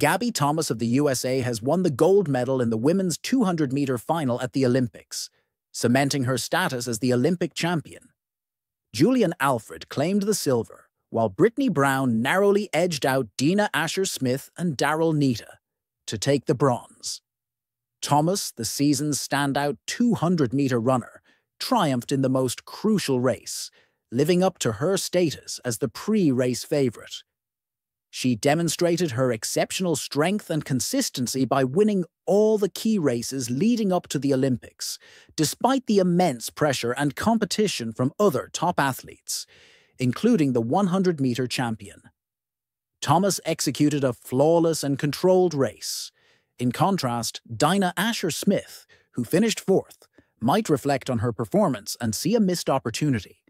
Gabby Thomas of the USA has won the gold medal in the women's 200 meter final at the Olympics, cementing her status as the Olympic champion. Julien Alfred claimed the silver, while Brittany Brown narrowly edged out Dina Asher Smith and Daryll Neita to take the bronze. Thomas, the season's standout 200 meter runner, triumphed in the most crucial race, living up to her status as the pre race favourite. She demonstrated her exceptional strength and consistency by winning all the key races leading up to the Olympics, despite the immense pressure and competition from other top athletes, including the 100 metre champion. Thomas executed a flawless and controlled race. In contrast, Dina Asher Smith, who finished fourth, might reflect on her performance and see a missed opportunity.